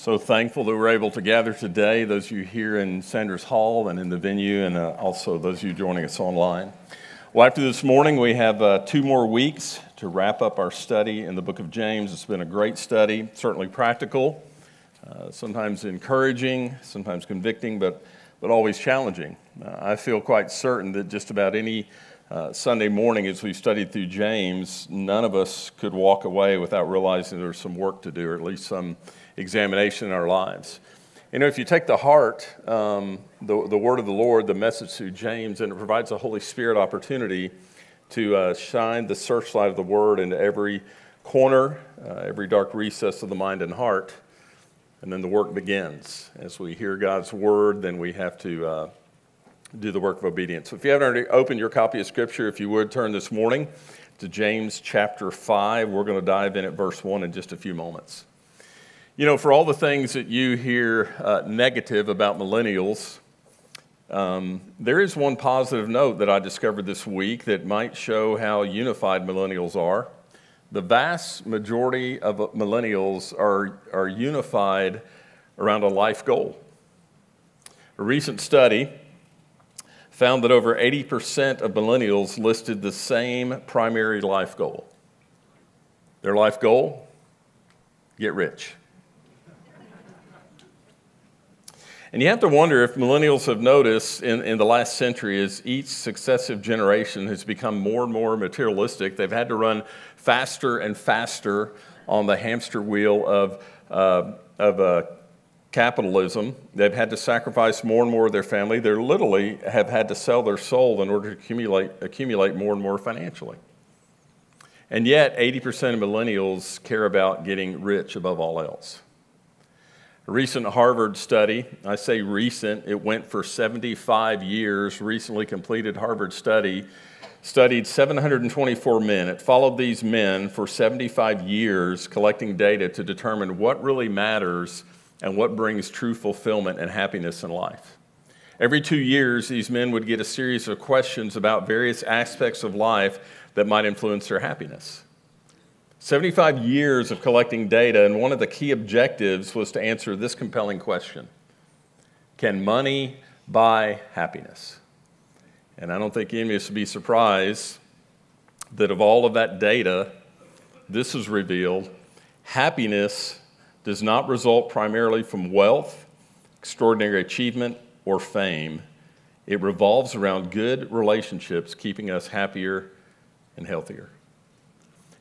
So thankful that we're able to gather today, those of you here in Sanders Hall and in the venue, and uh, also those of you joining us online. Well, after this morning, we have uh, two more weeks to wrap up our study in the book of James. It's been a great study, certainly practical, uh, sometimes encouraging, sometimes convicting, but, but always challenging. Uh, I feel quite certain that just about any uh, Sunday morning, as we studied through James, none of us could walk away without realizing there's some work to do, or at least some examination in our lives. You know, if you take the heart, um, the, the word of the Lord, the message through James, and it provides a Holy Spirit opportunity to uh, shine the searchlight of the word into every corner, uh, every dark recess of the mind and heart. And then the work begins. As we hear God's word, then we have to uh, do the work of obedience. So if you haven't already opened your copy of Scripture, if you would turn this morning to James chapter 5. We're going to dive in at verse 1 in just a few moments. You know, for all the things that you hear uh, negative about millennials, um, there is one positive note that I discovered this week that might show how unified millennials are. The vast majority of millennials are, are unified around a life goal. A recent study found that over 80% of millennials listed the same primary life goal. Their life goal? Get rich. And you have to wonder if millennials have noticed in, in the last century as each successive generation has become more and more materialistic, they've had to run faster and faster on the hamster wheel of, uh, of uh, capitalism. They've had to sacrifice more and more of their family. They literally have had to sell their soul in order to accumulate, accumulate more and more financially. And yet, 80% of millennials care about getting rich above all else. A recent Harvard study, I say recent, it went for 75 years, recently completed Harvard study, studied 724 men. It followed these men for 75 years, collecting data to determine what really matters and what brings true fulfillment and happiness in life. Every two years, these men would get a series of questions about various aspects of life that might influence their happiness. 75 years of collecting data, and one of the key objectives was to answer this compelling question Can money buy happiness? And I don't think any of us would be surprised that of all of that data, this is revealed happiness does not result primarily from wealth, extraordinary achievement, or fame. It revolves around good relationships, keeping us happier and healthier.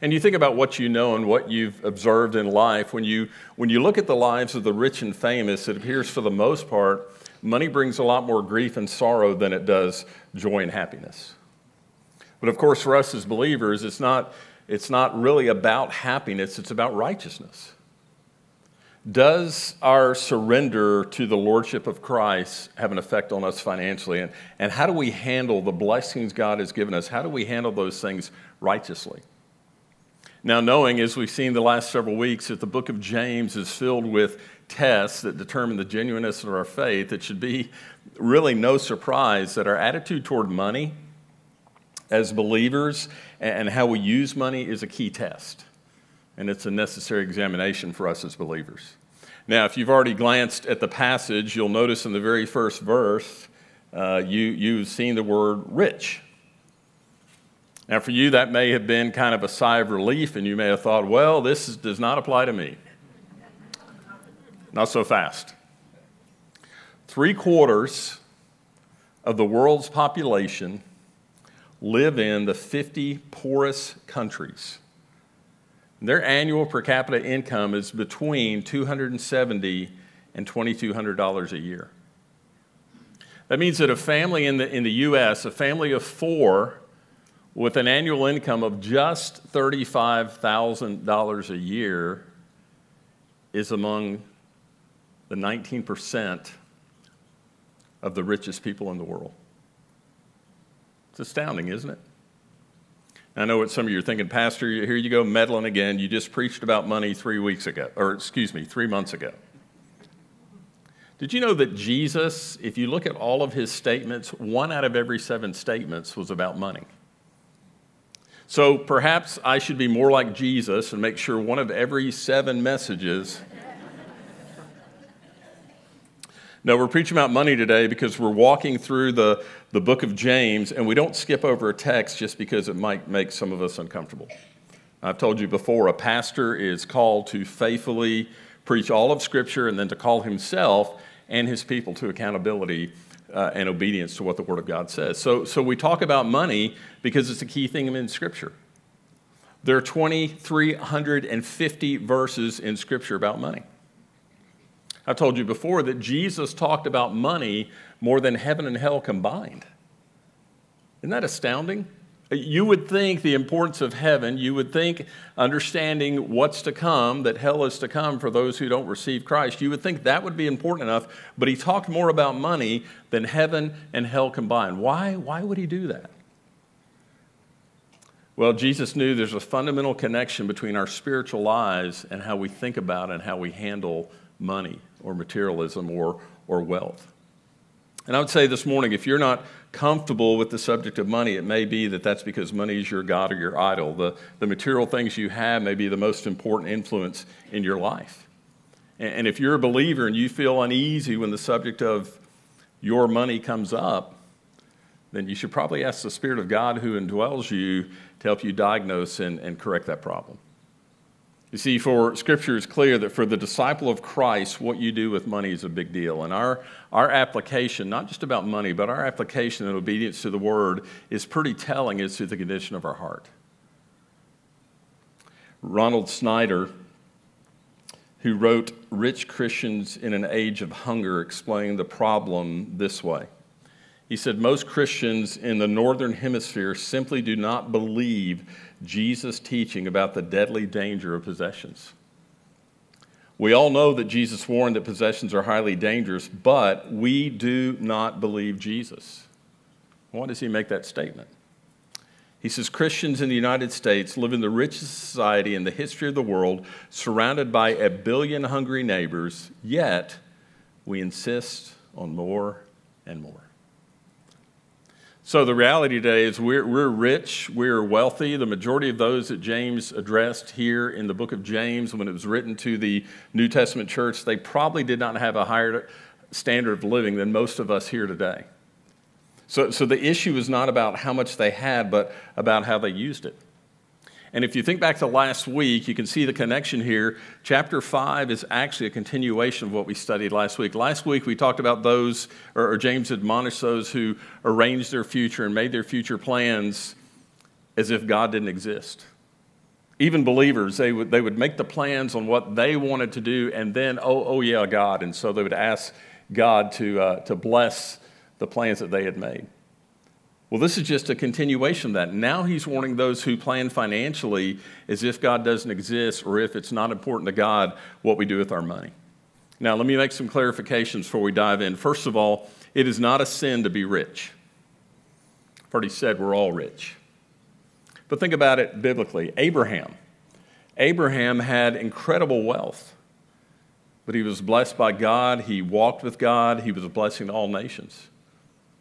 And you think about what you know and what you've observed in life. When you, when you look at the lives of the rich and famous, it appears for the most part, money brings a lot more grief and sorrow than it does joy and happiness. But of course, for us as believers, it's not, it's not really about happiness, it's about righteousness. Does our surrender to the Lordship of Christ have an effect on us financially? And, and how do we handle the blessings God has given us? How do we handle those things righteously? Now, knowing, as we've seen the last several weeks, that the book of James is filled with tests that determine the genuineness of our faith, it should be really no surprise that our attitude toward money as believers and how we use money is a key test and it's a necessary examination for us as believers. Now, if you've already glanced at the passage, you'll notice in the very first verse, uh, you, you've seen the word rich. Now, for you, that may have been kind of a sigh of relief, and you may have thought, well, this is, does not apply to me. Not so fast. Three quarters of the world's population live in the 50 poorest countries their annual per capita income is between 270 and $2,200 a year. That means that a family in the, in the US, a family of four, with an annual income of just $35,000 a year, is among the 19% of the richest people in the world. It's astounding, isn't it? I know what some of you are thinking, Pastor, here you go meddling again. You just preached about money three weeks ago, or excuse me, three months ago. Did you know that Jesus, if you look at all of his statements, one out of every seven statements was about money? So perhaps I should be more like Jesus and make sure one of every seven messages No, we're preaching about money today because we're walking through the, the book of James and we don't skip over a text just because it might make some of us uncomfortable. I've told you before, a pastor is called to faithfully preach all of Scripture and then to call himself and his people to accountability uh, and obedience to what the Word of God says. So, so we talk about money because it's a key thing in Scripture. There are 2,350 verses in Scripture about money. I've told you before that Jesus talked about money more than heaven and hell combined. Isn't that astounding? You would think the importance of heaven, you would think understanding what's to come, that hell is to come for those who don't receive Christ, you would think that would be important enough, but he talked more about money than heaven and hell combined. Why? Why would he do that? Well, Jesus knew there's a fundamental connection between our spiritual lives and how we think about and how we handle money or materialism or, or wealth. And I would say this morning if you're not comfortable with the subject of money, it may be that that's because money is your God or your idol. The, the material things you have may be the most important influence in your life. And, and if you're a believer and you feel uneasy when the subject of your money comes up, then you should probably ask the Spirit of God who indwells you to help you diagnose and, and correct that problem. You see, for Scripture is clear that for the disciple of Christ, what you do with money is a big deal. And our, our application, not just about money, but our application and obedience to the Word is pretty telling as to the condition of our heart. Ronald Sider, who wrote Rich Christians in an Age of Hunger, explained the problem this way. He said, Most Christians in the Northern Hemisphere simply do not believe Jesus' teaching about the deadly danger of possessions. We all know that Jesus warned that possessions are highly dangerous, but we do not believe Jesus. Why does he make that statement? He says Christians in the United States live in the richest society in the history of the world, surrounded by a billion hungry neighbors, yet we insist on more and more. So, the reality today is we're, we're rich, we're wealthy. The majority of those that James addressed here in the book of James, when it was written to the New Testament church, they probably did not have a higher standard of living than most of us here today. So, so the issue is not about how much they had, but about how they used it. And if you think back to last week, you can see the connection here. Chapter 5 is actually a continuation of what we studied last week. Last week, we talked about those, or, or James admonished those who arranged their future and made their future plans as if God didn't exist. Even believers, they would, they would make the plans on what they wanted to do, and then, oh, oh yeah, God. And so they would ask God to, uh, to bless the plans that they had made. Well, this is just a continuation of that. Now he's warning those who plan financially as if God doesn't exist or if it's not important to God what we do with our money. Now, let me make some clarifications before we dive in. First of all, it is not a sin to be rich. I've already said we're all rich. But think about it biblically Abraham. Abraham had incredible wealth, but he was blessed by God. He walked with God. He was a blessing to all nations.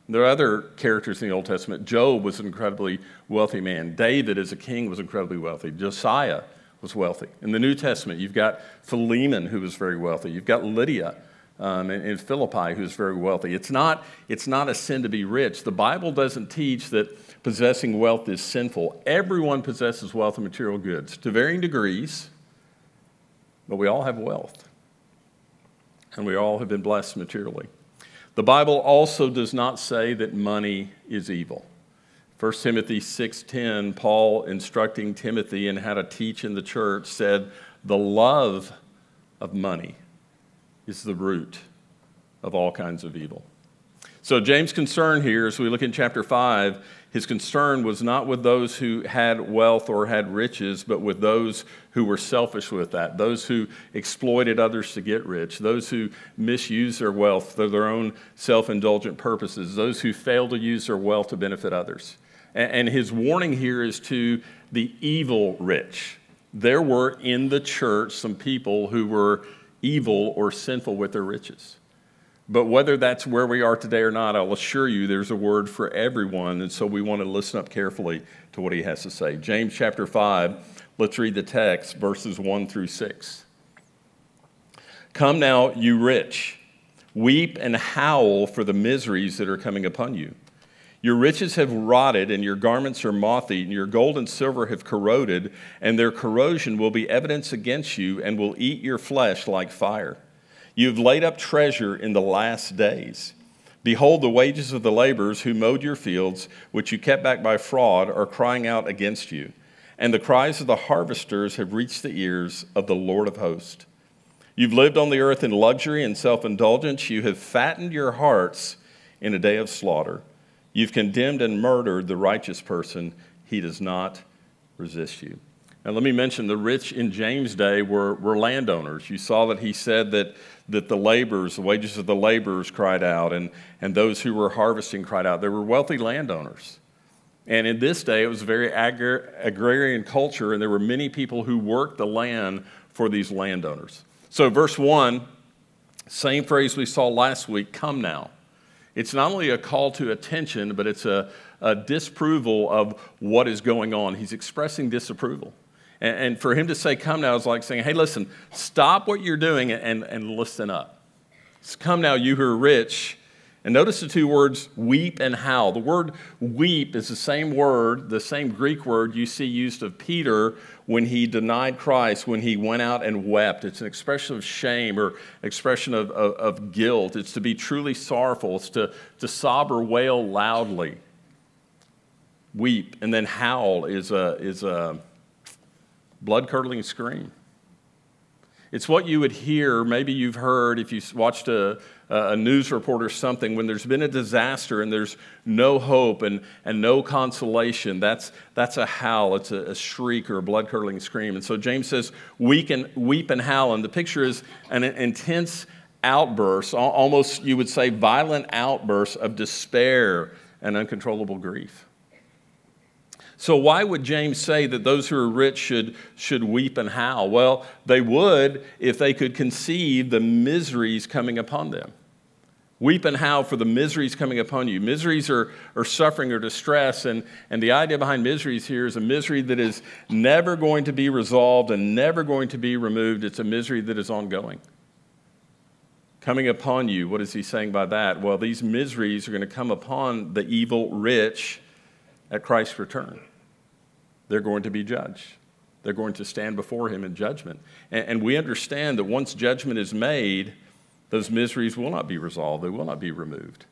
There are other characters in the Old Testament. Job was an incredibly wealthy man. David, as a king, was incredibly wealthy. Josiah was wealthy. In the New Testament, you've got Philemon, who was very wealthy. You've got Lydia um, in, in Philippi, who's very wealthy. It's not, it's not a sin to be rich. The Bible doesn't teach that possessing wealth is sinful. Everyone possesses wealth and material goods to varying degrees, but we all have wealth. And we all have been blessed materially. The Bible also does not say that money is evil. 1 Timothy 6:10, Paul instructing Timothy in how to teach in the church said, "The love of money is the root of all kinds of evil." So James' concern here as we look in chapter 5 his concern was not with those who had wealth or had riches, but with those who were selfish with that, those who exploited others to get rich, those who misused their wealth for their own self indulgent purposes, those who failed to use their wealth to benefit others. And his warning here is to the evil rich. There were in the church some people who were evil or sinful with their riches. But whether that's where we are today or not, I'll assure you there's a word for everyone. And so we want to listen up carefully to what he has to say. James chapter 5, let's read the text, verses 1 through 6. Come now, you rich Weep and howl for the miseries that are coming upon you. Your riches have rotted, and your garments are moth eaten. Your gold and silver have corroded, and their corrosion will be evidence against you and will eat your flesh like fire. You have laid up treasure in the last days. Behold, the wages of the laborers who mowed your fields, which you kept back by fraud, are crying out against you. And the cries of the harvesters have reached the ears of the Lord of hosts. You've lived on the earth in luxury and self indulgence. You have fattened your hearts in a day of slaughter. You've condemned and murdered the righteous person. He does not resist you. Now, let me mention the rich in James' day were, were landowners. You saw that he said that, that the laborers, the wages of the laborers cried out, and, and those who were harvesting cried out. They were wealthy landowners. And in this day, it was a very agrar- agrarian culture, and there were many people who worked the land for these landowners. So, verse 1, same phrase we saw last week come now. It's not only a call to attention, but it's a, a disapproval of what is going on. He's expressing disapproval. And, and, for him to say, come now, is like saying, hey, listen, stop what you're doing and, and listen up. It's come now, you who are rich, and notice the two words weep and howl. The word weep is the same word, the same Greek word you see used of Peter when he denied Christ, when he went out and wept. It's an expression of shame or expression of, of, of guilt. It's to be truly sorrowful, it's to, to sob or wail loudly. Weep. And then howl is a, is a blood curdling scream. It's what you would hear, maybe you've heard if you watched a, a news report or something, when there's been a disaster and there's no hope and, and no consolation. That's, that's a howl, it's a, a shriek or a blood curdling scream. And so James says, weep and, weep and howl. And the picture is an intense outburst, almost you would say violent outburst of despair and uncontrollable grief. So, why would James say that those who are rich should, should weep and howl? Well, they would if they could conceive the miseries coming upon them. Weep and howl for the miseries coming upon you. Miseries are, are suffering or distress, and, and the idea behind miseries here is a misery that is never going to be resolved and never going to be removed. It's a misery that is ongoing. Coming upon you, what is he saying by that? Well, these miseries are going to come upon the evil rich at Christ's return they're going to be judged. They're going to stand before him in judgment. And, and, we understand that once judgment is made, those miseries will not be resolved, they will not be removed.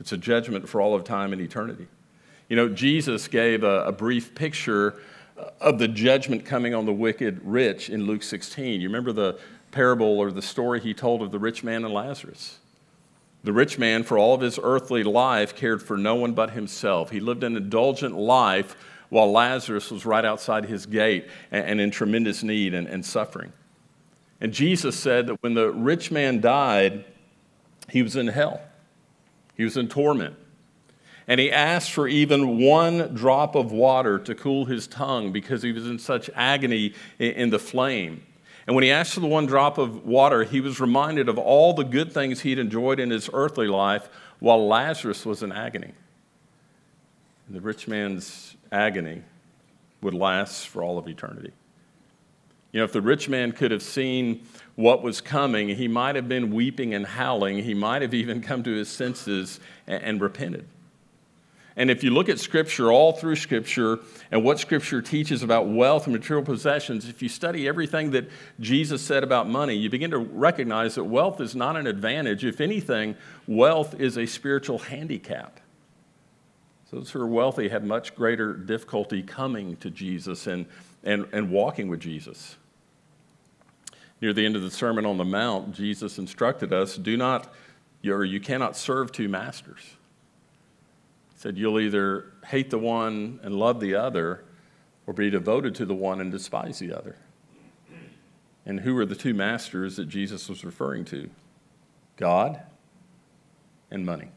It's a judgment for all of time and eternity. You know, Jesus gave a, a brief picture of the judgment coming on the wicked rich in Luke 16. You remember the parable or the story he told of the rich man and Lazarus? The rich man, for all of his earthly life, cared for no one but himself. He lived an indulgent life while Lazarus was right outside his gate and, in tremendous need and, and suffering. And Jesus said that when the rich man died, he was in hell, he was in torment. And he asked for even one drop of water to cool his tongue because he was in such agony in the flame. And when he asked for the one drop of water, he was reminded of all the good things he'd enjoyed in his earthly life while Lazarus was in agony. And the rich man's agony would last for all of eternity. You know, if the rich man could have seen what was coming, he might have been weeping and howling. He might have even come to his senses and, and repented. And if you look at Scripture, all through Scripture, and what Scripture teaches about wealth and material possessions, if you study everything that Jesus said about money, you begin to recognize that wealth is not an advantage. If anything, wealth is a spiritual handicap. Those who are wealthy have much greater difficulty coming to Jesus and, and, and walking with Jesus. Near the end of the Sermon on the Mount, Jesus instructed us do not, or you cannot serve two masters. Said, You'll either hate the one and love the other, or be devoted to the one and despise the other. And who are the two masters that Jesus was referring to? God and money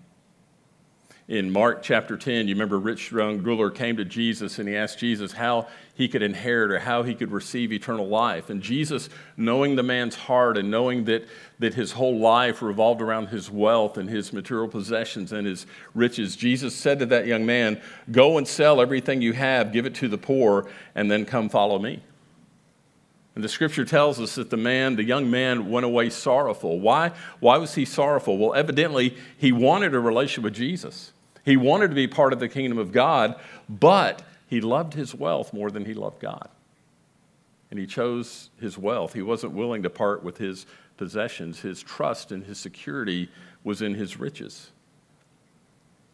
in Mark chapter 10, you remember rich young ruler came to Jesus and he asked Jesus how he could inherit or how he could receive eternal life. And Jesus, knowing the man's heart and knowing that, that his whole life revolved around his wealth and his material possessions and his riches, Jesus said to that young man, Go and sell everything you have, give it to the poor, and then come follow me. And the scripture tells us that the man, the young man, went away sorrowful. Why? Why was he sorrowful? Well, evidently, he wanted a relationship with Jesus. He wanted to be part of the kingdom of God, but he loved his wealth more than he loved God. And he chose his wealth. He wasn't willing to part with his possessions. His trust and his security was in his riches.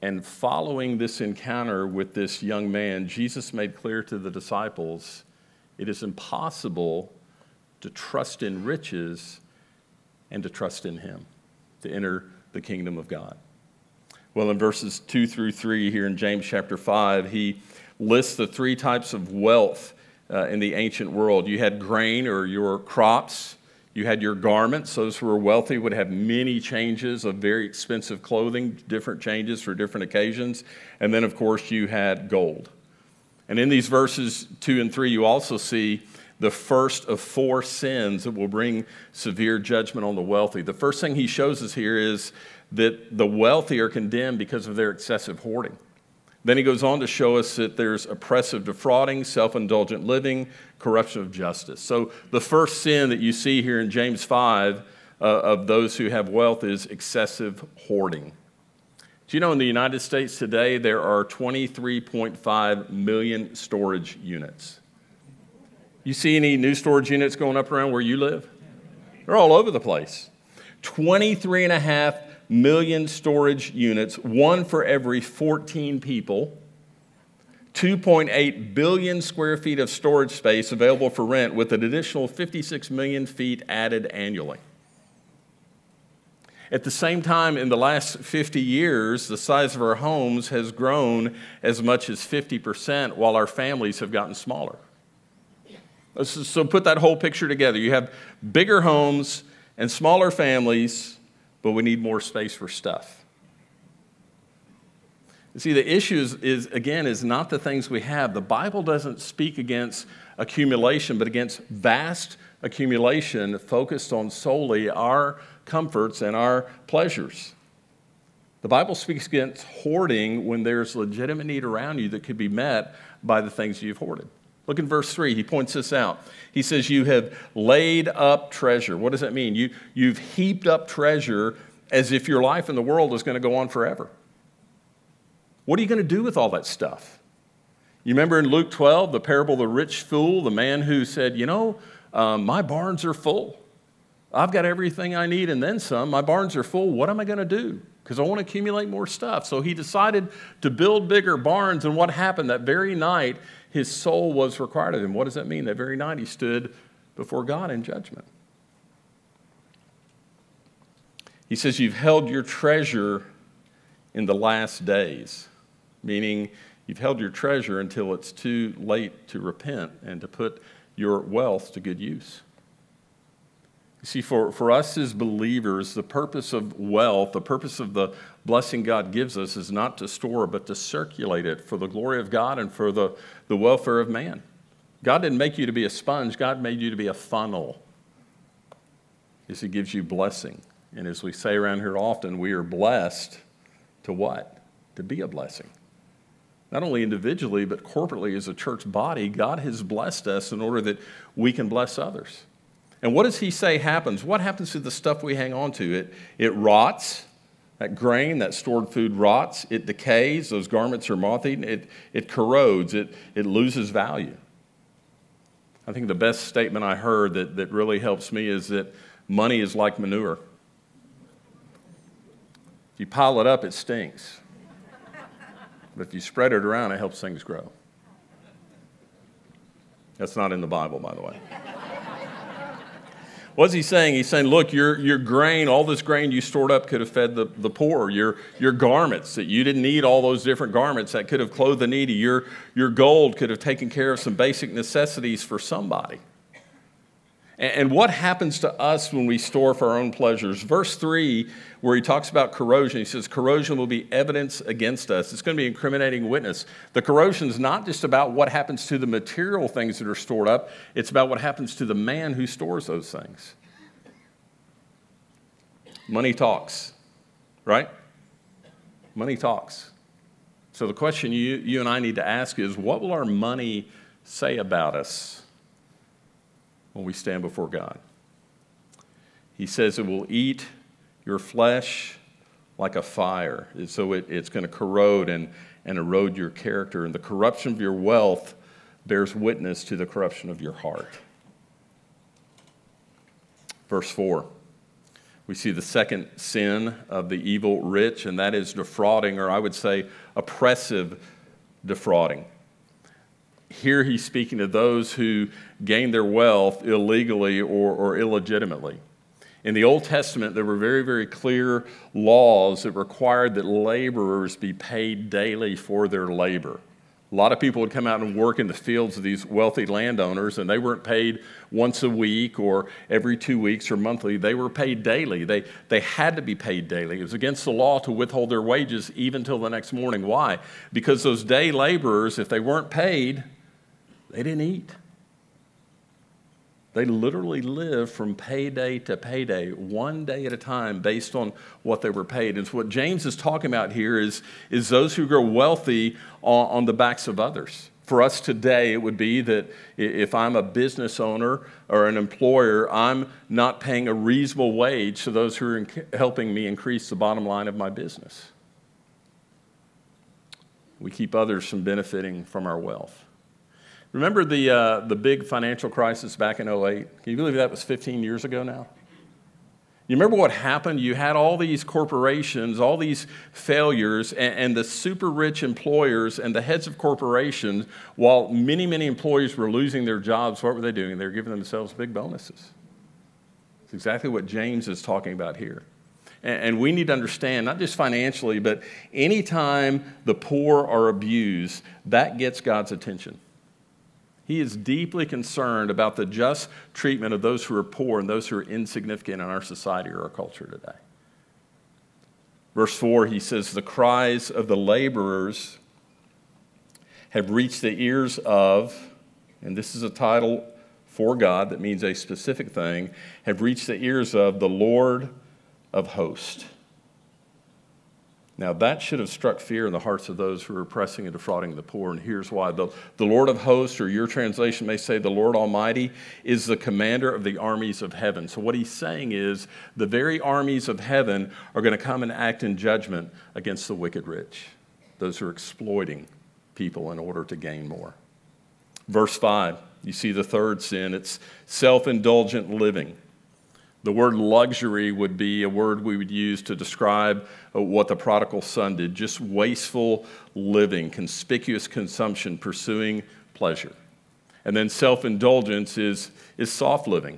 And following this encounter with this young man, Jesus made clear to the disciples it is impossible to trust in riches and to trust in Him, to enter the kingdom of God. Well, in verses 2 through 3 here in James chapter 5, he lists the three types of wealth uh, in the ancient world. You had grain or your crops, you had your garments. Those who were wealthy would have many changes of very expensive clothing, different changes for different occasions. And then, of course, you had gold. And in these verses 2 and 3, you also see the first of four sins that will bring severe judgment on the wealthy. The first thing he shows us here is that the wealthy are condemned because of their excessive hoarding. Then he goes on to show us that there's oppressive defrauding, self indulgent living, corruption of justice. So, the first sin that you see here in James 5 uh, of those who have wealth is excessive hoarding. Do you know in the United States today there are 23.5 million storage units? You see any new storage units going up around where you live? They're all over the place. 23 and a half million storage units, one for every 14 people. 2.8 billion square feet of storage space available for rent, with an additional 56 million feet added annually. At the same time, in the last 50 years, the size of our homes has grown as much as 50%, while our families have gotten smaller. So put that whole picture together. You have bigger homes and smaller families, but we need more space for stuff. You see, the issue is, is, again, is not the things we have. The Bible doesn't speak against accumulation, but against vast accumulation focused on solely our comforts and our pleasures. The Bible speaks against hoarding when there's legitimate need around you that could be met by the things you've hoarded. Look in verse 3. He points this out. He says, You have laid up treasure. What does that mean? You, you've heaped up treasure as if your life in the world is going to go on forever. What are you going to do with all that stuff? You remember in Luke 12, the parable of the rich fool, the man who said, You know, um, my barns are full. I've got everything I need and then some. My barns are full. What am I going to do? Because I want to accumulate more stuff. So he decided to build bigger barns. And what happened that very night, his soul was required of him. What does that mean? That very night he stood before God in judgment. He says, You've held your treasure in the last days, meaning you've held your treasure until it's too late to repent and to put your wealth to good use. See, for, for us as believers, the purpose of wealth, the purpose of the blessing God gives us is not to store, but to circulate it for the glory of God and for the, the welfare of man. God didn't make you to be a sponge, God made you to be a funnel. As He gives you blessing. And as we say around here often, we are blessed to what? To be a blessing. Not only individually, but corporately as a church body, God has blessed us in order that we can bless others. And what does he say happens? What happens to the stuff we hang on to? It, it rots. That grain, that stored food rots. It decays. Those garments are moth eaten. It, it corrodes. It, it loses value. I think the best statement I heard that, that really helps me is that money is like manure. If you pile it up, it stinks. But if you spread it around, it helps things grow. That's not in the Bible, by the way. What's he saying? He's saying, look, your, your grain, all this grain you stored up could have fed the, the poor. Your, your garments, that you didn't need all those different garments that could have clothed the needy. Your, your gold could have taken care of some basic necessities for somebody. And what happens to us when we store for our own pleasures? Verse 3, where he talks about corrosion, he says, Corrosion will be evidence against us. It's going to be incriminating witness. The corrosion is not just about what happens to the material things that are stored up, it's about what happens to the man who stores those things. Money talks, right? Money talks. So the question you, you and I need to ask is what will our money say about us? When we stand before God. He says it will eat your flesh like a fire. So it, it's going to corrode and, and erode your character. And the corruption of your wealth bears witness to the corruption of your heart. Verse 4. We see the second sin of the evil rich, and that is defrauding, or I would say oppressive defrauding. Here he's speaking to those who gain their wealth illegally or, or illegitimately. In the Old Testament, there were very, very clear laws that required that laborers be paid daily for their labor. A lot of people would come out and work in the fields of these wealthy landowners, and they weren't paid once a week or every two weeks or monthly. They were paid daily. They, they had to be paid daily. It was against the law to withhold their wages even till the next morning. Why? Because those day laborers, if they weren't paid, they didn't eat. They literally lived from payday to payday, one day at a time, based on what they were paid. And so, what James is talking about here is, is those who grow wealthy on, on the backs of others. For us today, it would be that if I'm a business owner or an employer, I'm not paying a reasonable wage to those who are helping me increase the bottom line of my business. We keep others from benefiting from our wealth. Remember the, uh, the big financial crisis back in 08? Can you believe that was 15 years ago now? You remember what happened? You had all these corporations, all these failures, and, and, the super rich employers and the heads of corporations, while many, many employees were losing their jobs, what were they doing? They were giving themselves big bonuses. It's exactly what James is talking about here. And, and we need to understand, not just financially, but anytime the poor are abused, that gets God's attention. He is deeply concerned about the just treatment of those who are poor and those who are insignificant in our society or our culture today. Verse 4, he says, The cries of the laborers have reached the ears of, and this is a title for God that means a specific thing, have reached the ears of the Lord of hosts. Now, that should have struck fear in the hearts of those who are oppressing and defrauding the poor, and here's why. The, the Lord of hosts, or your translation may say the Lord Almighty, is the commander of the armies of heaven. So, what he's saying is the very armies of heaven are going to come and act in judgment against the wicked rich, those who are exploiting people in order to gain more. Verse 5, you see the third sin it's self indulgent living. The word luxury would be a word we would use to describe uh, what the prodigal son did just wasteful living, conspicuous consumption, pursuing pleasure. And then self indulgence is, is soft living,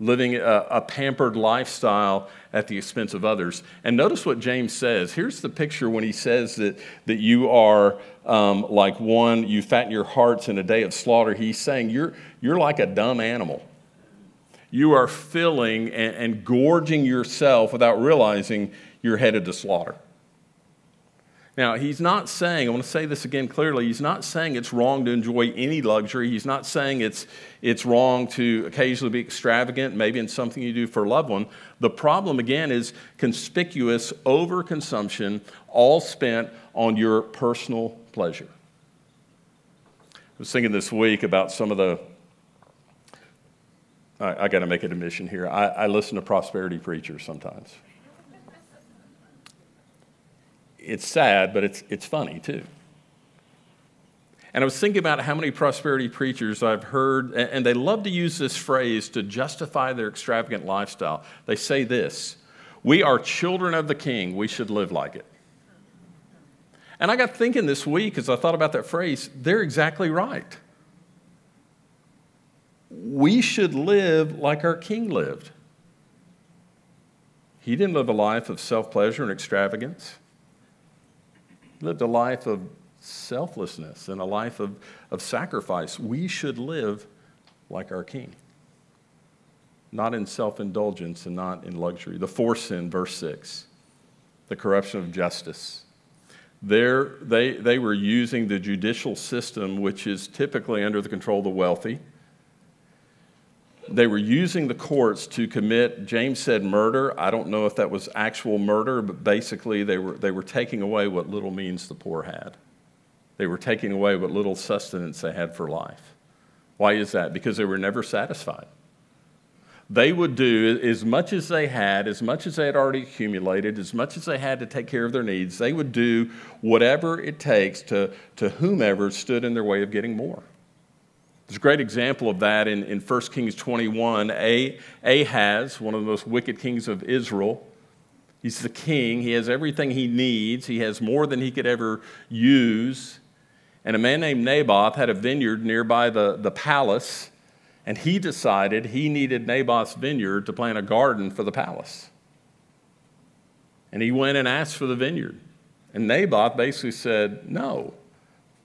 living a, a, pampered lifestyle at the expense of others. And notice what James says. Here's the picture when he says that, that you are um, like one, you fatten your hearts in a day of slaughter. He's saying you're, you're like a dumb animal you are filling and, and gorging yourself without realizing you're headed to slaughter. Now, he's not saying, I want to say this again clearly, he's not saying it's wrong to enjoy any luxury. He's not saying it's, it's wrong to occasionally be extravagant, maybe in something you do for a loved one. The problem, again, is conspicuous overconsumption, all spent on your personal pleasure. I was thinking this week about some of the I, I got to make it a mission here. I, I listen to prosperity preachers sometimes. It's sad, but it's, it's funny too. And I was thinking about how many prosperity preachers I've heard, and they love to use this phrase to justify their extravagant lifestyle. They say this We are children of the king, we should live like it. And I got thinking this week as I thought about that phrase, they're exactly right we should live like our king lived. He didn't live a life of self pleasure and extravagance. He lived a life of selflessness and a life of, of sacrifice. We should live like our king, not in self indulgence and not in luxury. The fourth sin, verse 6, the corruption of justice. There, they, they were using the judicial system, which is typically under the control of the wealthy they were using the courts to commit, James said murder. I don't know if that was actual murder, but basically they were, they were taking away what little means the poor had. They were taking away what little sustenance they had for life. Why is that? Because they were never satisfied. They would do as much as they had, as much as they had already accumulated, as much as they had to take care of their needs, they would do whatever it takes to, to whomever stood in their way of getting more. There's a great example of that in, in 1 Kings 21. Ahaz, one of the most wicked kings of Israel, he's the king. He has everything he needs, he has more than he could ever use. And a man named Naboth had a vineyard nearby the, the palace, and he decided he needed Naboth's vineyard to plant a garden for the palace. And he went and asked for the vineyard. And Naboth basically said, No,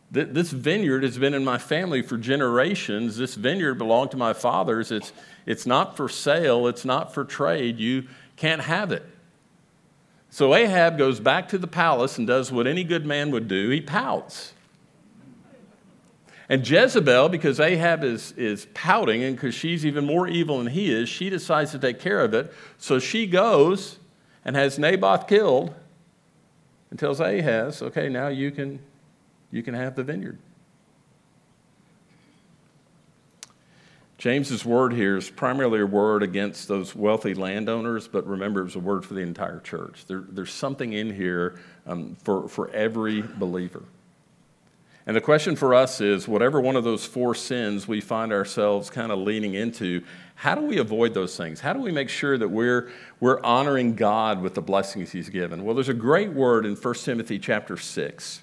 this vineyard has been in my family for generations. This vineyard belonged to my fathers. It's, it's not for sale, it's not for trade. You can't have it. So Ahab goes back to the palace and does what any good man would do he pouts. And Jezebel, because Ahab is, is pouting and because she's even more evil than he is, she decides to take care of it. So she goes and has Naboth killed and tells Ahaz, okay, now you can you can have the vineyard. James's word here is primarily a word against those wealthy landowners, but remember, it's a word for the entire church. There, there's something in here um, for, for every believer. And the question for us is whatever one of those four sins we find ourselves kind of leaning into, how do we avoid those things? How do we make sure that we're, we're honoring God with the blessings He's given? Well, there's a great word in 1 Timothy chapter 6.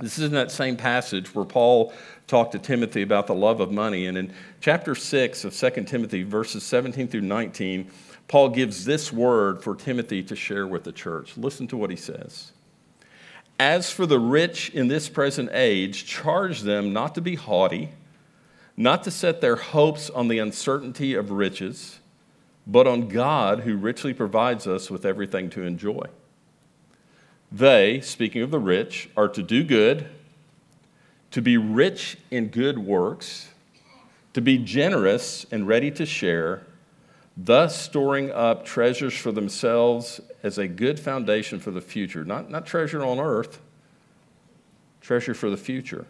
This is in that same passage where Paul talked to Timothy about the love of money. And in chapter 6 of 2 Timothy, verses 17 through 19, Paul gives this word for Timothy to share with the church. Listen to what he says. As for the rich in this present age, charge them not to be haughty, not to set their hopes on the uncertainty of riches, but on God who richly provides us with everything to enjoy. They, speaking of the rich, are to do good, to be rich in good works, to be generous and ready to share, thus storing up treasures for themselves as a good foundation for the future. Not, not treasure on earth, treasure for the future.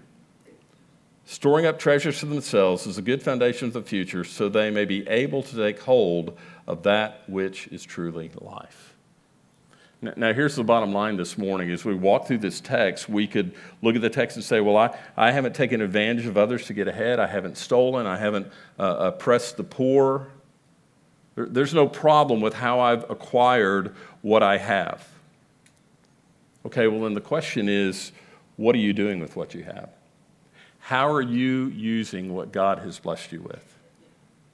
Storing up treasures for themselves is a good foundation for the future so they may be able to take hold of that which is truly life. Now, here's the bottom line this morning. As we walk through this text, we could look at the text and say, Well, I, I haven't taken advantage of others to get ahead. I haven't stolen. I haven't uh, oppressed the poor. There, there's no problem with how I've acquired what I have. Okay, well, then the question is, what are you doing with what you have? How are you using what God has blessed you with?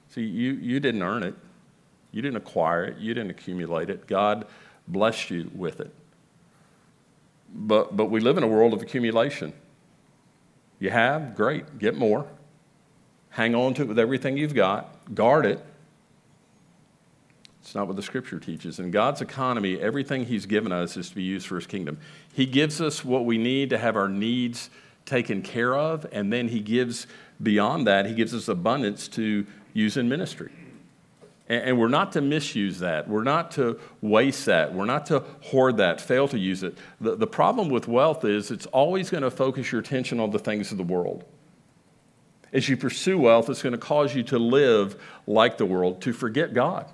See, you, you didn't earn it, you didn't acquire it, you didn't accumulate it. God blessed you with it. But, but we live in a world of accumulation. You have, great, get more. Hang on to it with everything you've got, guard it. It's not what the scripture teaches. In God's economy, everything He's given us is to be used for His kingdom. He gives us what we need to have our needs taken care of, and then He gives beyond that, He gives us abundance to use in ministry. And, we're not to misuse that. We're not to waste that. We're not to hoard that, fail to use it. The, the problem with wealth is it's always going to focus your attention on the things of the world. As you pursue wealth, it's going to cause you to live like the world, to forget God.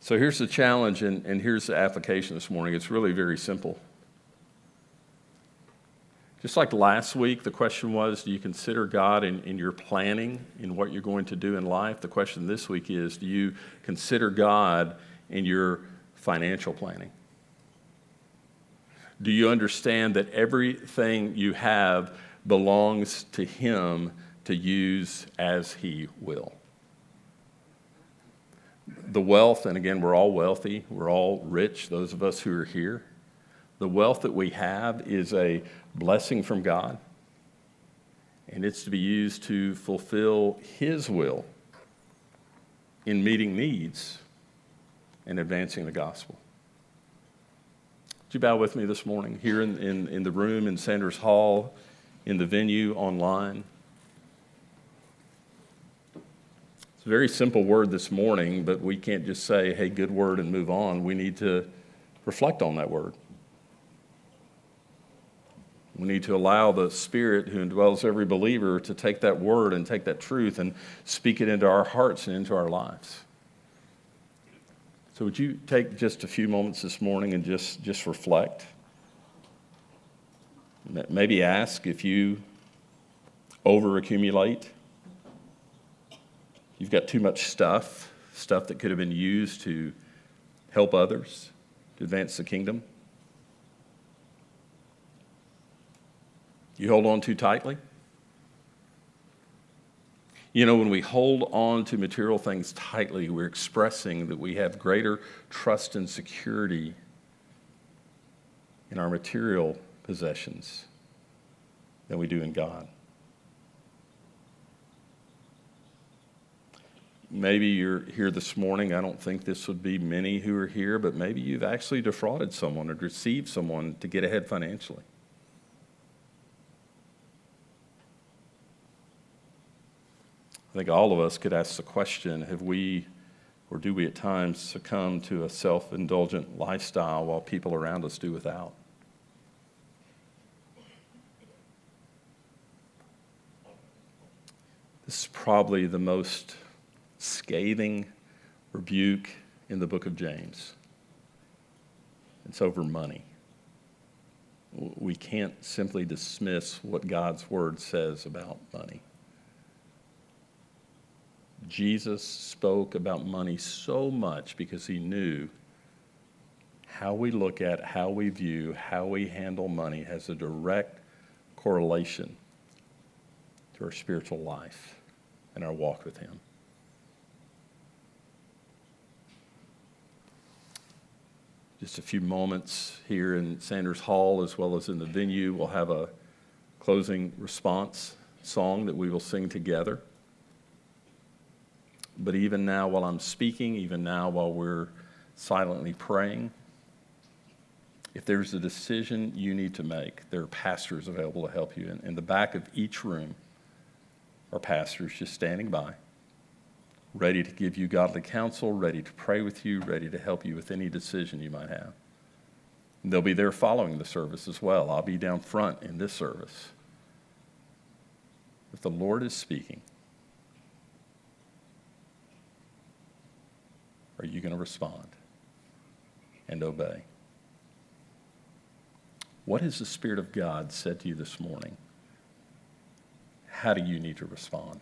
So here's the challenge, and, and here's the application this morning. It's really very simple. Just like last week, the question was do you consider God in, in your planning, in what you're going to do in life? The question this week is do you consider God in your financial planning? Do you understand that everything you have belongs to Him to use as He will? The wealth, and again, we're all wealthy, we're all rich, those of us who are here. The wealth that we have is a blessing from God, and it's to be used to fulfill His will in meeting needs and advancing the gospel. Would you bow with me this morning here in, in, in the room in Sanders Hall, in the venue, online? It's a very simple word this morning, but we can't just say, hey, good word, and move on. We need to reflect on that word. We need to allow the Spirit who indwells every believer to take that word and take that truth and speak it into our hearts and into our lives. So, would you take just a few moments this morning and just, just reflect? Maybe ask if you overaccumulate. You've got too much stuff, stuff that could have been used to help others, to advance the kingdom. You hold on too tightly? You know, when we hold on to material things tightly, we're expressing that we have greater trust and security in our material possessions than we do in God. Maybe you're here this morning. I don't think this would be many who are here, but maybe you've actually defrauded someone or deceived someone to get ahead financially. I think all of us could ask the question have we, or do we at times succumb to a self indulgent lifestyle while people around us do without? This is probably the most scathing rebuke in the book of James. It's over money. We can't simply dismiss what God's word says about money. Jesus spoke about money so much because he knew how we look at, how we view, how we handle money has a direct correlation to our spiritual life and our walk with him. just a few moments here in Sanders Hall as well as in the venue. We'll have a closing response song that we will sing together. But even now, while I'm speaking, even now, while we're silently praying, if there's a decision you need to make, there are pastors available to help you. In, in the back of each room are pastors just standing by ready to give you godly counsel, ready to pray with you, ready to help you with any decision you might have. And they'll be there following the service as well. I'll be down front in this service. If the Lord is speaking, are you going to respond and obey? What has the Spirit of God said to you this morning? How do you need to respond?